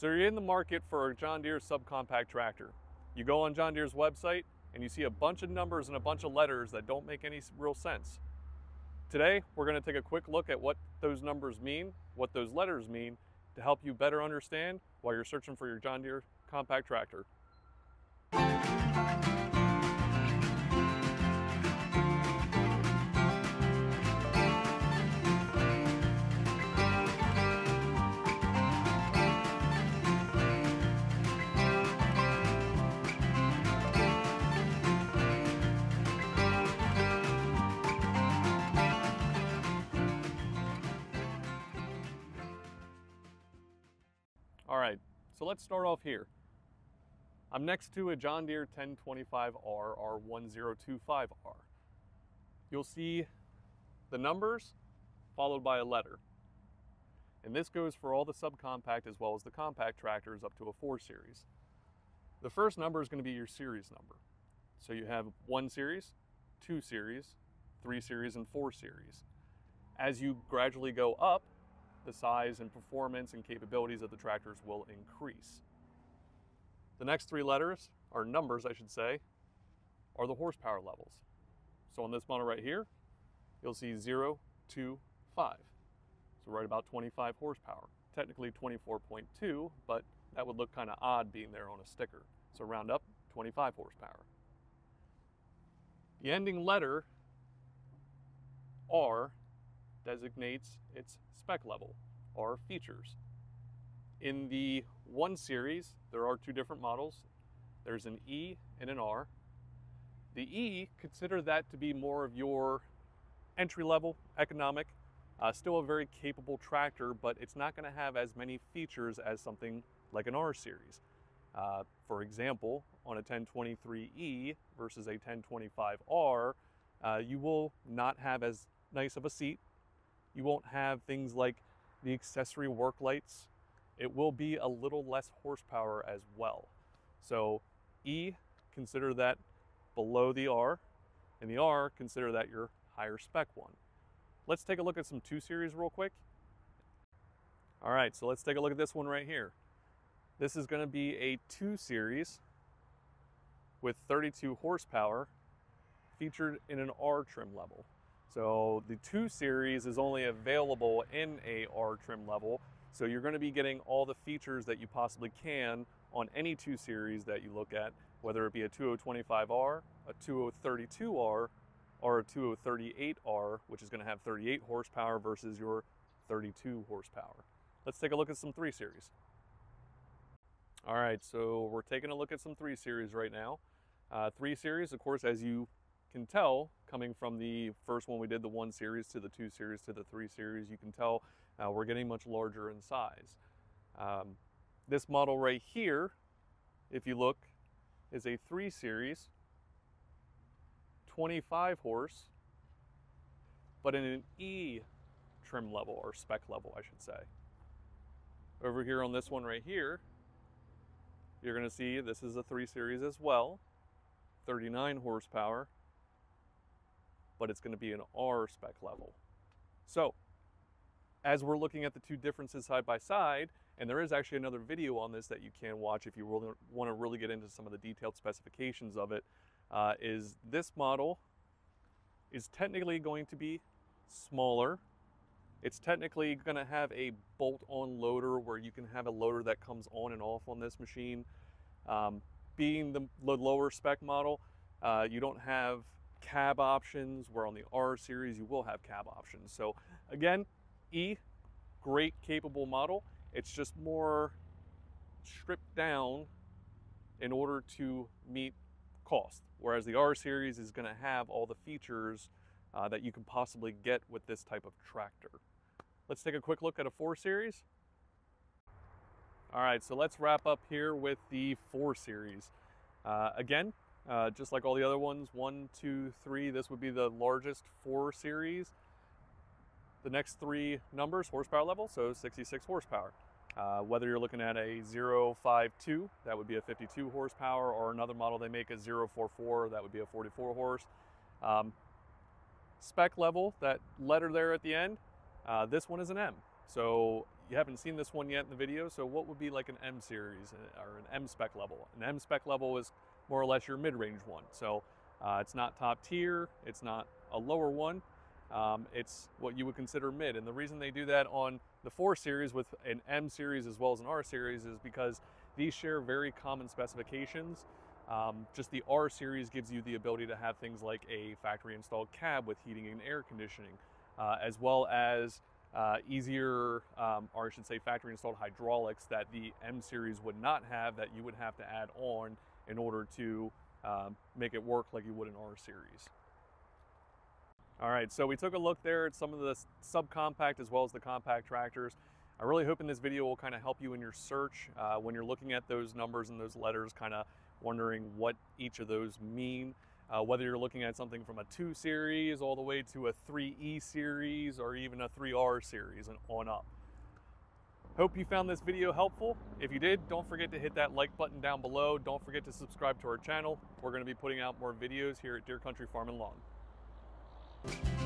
So you're in the market for a John Deere subcompact tractor. You go on John Deere's website and you see a bunch of numbers and a bunch of letters that don't make any real sense. Today, we're going to take a quick look at what those numbers mean, what those letters mean, to help you better understand while you're searching for your John Deere compact tractor. All right, so let's start off here. I'm next to a John Deere 1025R R1025R. You'll see the numbers followed by a letter. And this goes for all the subcompact as well as the compact tractors up to a 4 series. The first number is going to be your series number. So you have 1 series, 2 series, 3 series, and 4 series. As you gradually go up, the size and performance and capabilities of the tractors will increase. The next three letters, or numbers I should say, are the horsepower levels. So on this model right here, you'll see 0, 2, 5. So right about 25 horsepower. Technically 24.2, but that would look kind of odd being there on a sticker. So round up, 25 horsepower. The ending letter R designates its spec level or features. In the 1 series, there are two different models. There's an E and an R. The E, consider that to be more of your entry level economic, uh, still a very capable tractor, but it's not going to have as many features as something like an R series. Uh, for example, on a 1023E versus a 1025R, uh, you will not have as nice of a seat you won't have things like the accessory work lights. It will be a little less horsepower as well. So E, consider that below the R, and the R, consider that your higher spec one. Let's take a look at some 2 Series real quick. All right, so let's take a look at this one right here. This is gonna be a 2 Series with 32 horsepower featured in an R trim level. So the 2 Series is only available in a R trim level. So you're going to be getting all the features that you possibly can on any 2 Series that you look at, whether it be a 2025R, a 2032R, or a 2038R, which is going to have 38 horsepower versus your 32 horsepower. Let's take a look at some 3 Series. All right, so we're taking a look at some 3 Series right now. Uh, 3 Series, of course, as you can tell coming from the first one we did, the one series to the two series to the three series, you can tell uh, we're getting much larger in size. Um, this model right here, if you look, is a three series, 25 horse, but in an E trim level or spec level, I should say. Over here on this one right here, you're going to see this is a 3 Series as well, 39 horsepower, but it's going to be an R spec level. So as we're looking at the two differences side by side, and there is actually another video on this that you can watch if you really want to really get into some of the detailed specifications of it, uh, is this model is technically going to be smaller. It's technically going to have a bolt-on loader where you can have a loader that comes on and off on this machine. Um, being the, lower spec model, uh, you don't have cab options, where on the R series you will have cab options. So again, E, great capable model. It's just more stripped down in order to meet cost. Whereas the R series is gonna have all the features uh, that you can possibly get with this type of tractor. Let's take a quick look at a 4 Series. All right, so let's wrap up here with the 4 Series. Uh, again, uh, just like all the other ones, one, two, three, this would be the largest four series. The next three numbers, horsepower level, so 66 horsepower. Uh, whether you're looking at a 052, that would be a 52 horsepower, or another model they make a 044, that would be a 44 horse. Um, spec level, that letter there at the end, uh, this one is an M. So you haven't seen this one yet in the video, so what would be like an M series uh, or an M spec level? An M spec level is more or less your mid-range one. So uh, it's not top tier, it's not a lower one, um, it's what you would consider mid. And the reason they do that on the 4 series with an M series as well as an R series is because these share very common specifications. Um, just the R series gives you the ability to have things like a factory installed cab with heating and air conditioning, uh, as well as uh, easier, um, or I should say factory installed hydraulics that the M series would not have that you would have to add on in order to um, make it work like you would an R series. All right, so we took a look there at some of the subcompact as well as the compact tractors. I really hope in this video will kind of help you in your search uh, when you're looking at those numbers and those letters, kind of wondering what each of those mean. Uh, whether you're looking at something from a 2 series all the way to a 3E series or even a 3R series and on up. Hope you found this video helpful. If you did, don't forget to hit that like button down below. Don't forget to subscribe to our channel. We're going to be putting out more videos here at Deer Country Farm and Lawn.